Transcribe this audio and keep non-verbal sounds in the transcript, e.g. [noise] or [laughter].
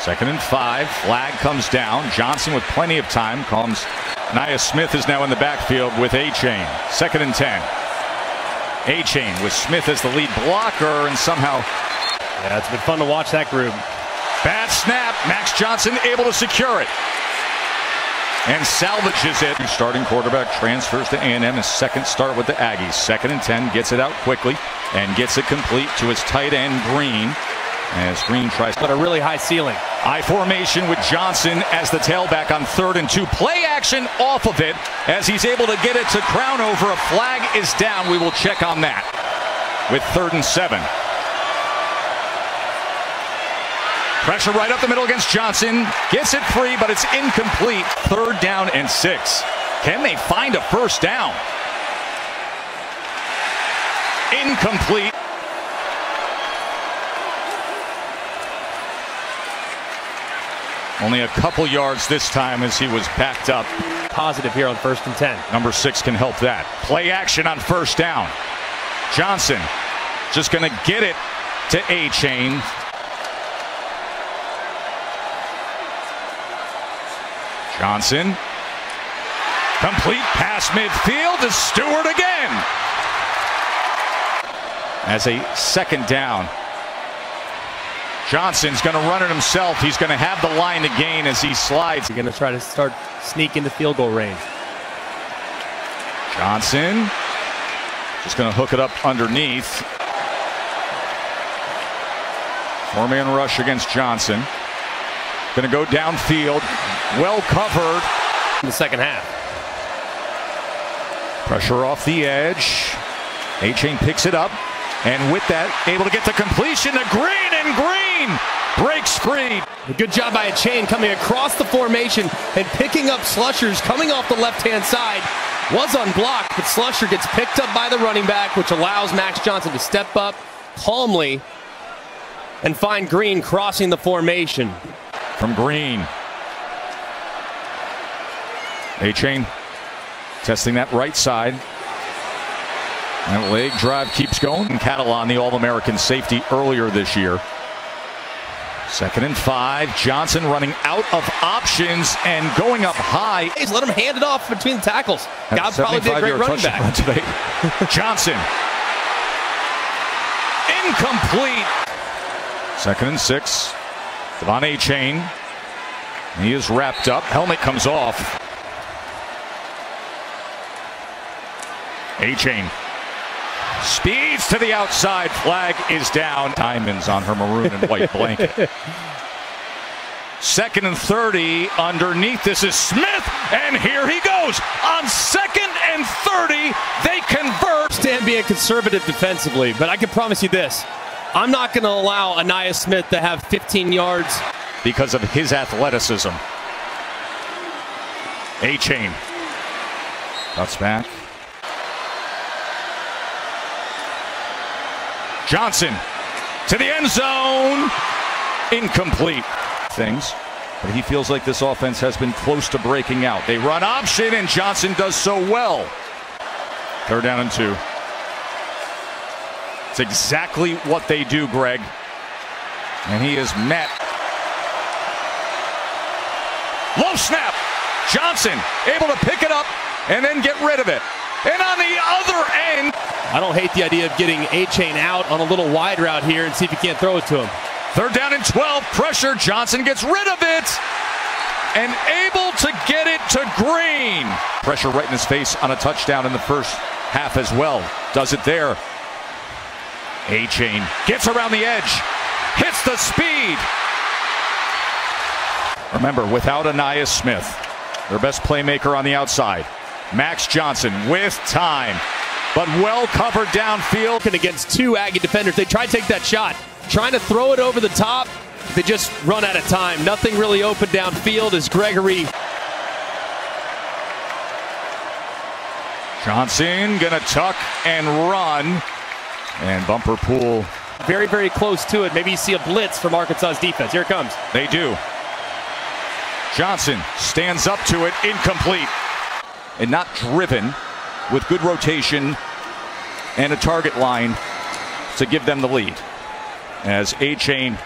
Second and five. Flag comes down. Johnson with plenty of time comes. Ainias Smith is now in the backfield with Achane. Second and ten. Achane with Smith as the lead blocker and somehow. Yeah, it's been fun to watch that group. Bad snap. Max Johnson able to secure it. And salvages it. Starting quarterback transfers to A&M. His second start with the Aggies. Second and 10. Gets it out quickly and gets it complete to his tight end Green. As Green tries but a really high ceiling. I formation with Johnson as the tailback on third and two. Play action off of it as he's able to get it to crown over. A flag is down. We will check on that with third and seven. Pressure right up the middle against Johnson. Gets it free, but it's incomplete. Third down and six. Can they find a first down? Incomplete. Only a couple yards this time as he was backed up. Positive here on first and 10. Number six can help that. Play action on first down. Johnson just going to get it to Achane. Johnson. Complete pass midfield to Stewart again. As a second down. Johnson's going to run it himself. He's going to have the line to gain as he slides. He's going to try to start sneaking the field goal range. Johnson just going to hook it up underneath. Four man rush against Johnson. Going to go downfield. Well covered. In the second half. Pressure off the edge. Achane picks it up. And with that, able to get the completion to Green, and Green breaks free. Good job by Achane coming across the formation and picking up Slushers coming off the left-hand side. Was unblocked, but Slusher gets picked up by the running back, which allows Max Johnson to step up calmly and find Green crossing the formation. From Green. Achane testing that right side. That leg drive keeps going. Catalon, the All-American safety earlier this year. Second and five. Johnson running out of options and going up high. He's let him hand it off between the tackles. God probably did a great running back. Today. [laughs] Johnson. Incomplete. Second and six. Devon Achane. He is wrapped up. Helmet comes off. Achane Speeds to the outside. Flag is down. Diamonds on her maroon and white blanket. Second and 30 underneath. This is Smith, and here he goes. On second and 30, they convert. Stand being conservative defensively, but I can promise you this. I'm not going to allow Ainias Smith to have 15 yards. Because of his athleticism. Achane. Cuts back. Johnson to the end zone. Incomplete. Things. But he feels like this offense has been close to breaking out. They run option, and Johnson does so well. Third down and two. It's exactly what they do, Greg. And he is met. Low snap. Johnson able to pick it up and then get rid of it. And on the other end, I don't hate the idea of getting Achane out on a little wide route here and see if you can't throw it to him. Third down and 12. Pressure. Johnson gets rid of it and able to get it to Green. Pressure right in his face on a touchdown in the first half as well. Does it there. Achane gets around the edge, hits the speed. Remember, without Ainias Smith, their best playmaker on the outside. Max Johnson with time, but well covered downfield. And against two Aggie defenders, they try to take that shot, trying to throw it over the top. They just run out of time. Nothing really open downfield as Gregory. Johnson gonna tuck and run. And Bumper Pool. Very, very close to it. Maybe you see a blitz from Arkansas's defense. Here it comes. They do. Johnson stands up to it, incomplete and not driven with good rotation and a target line to give them the lead. As Achane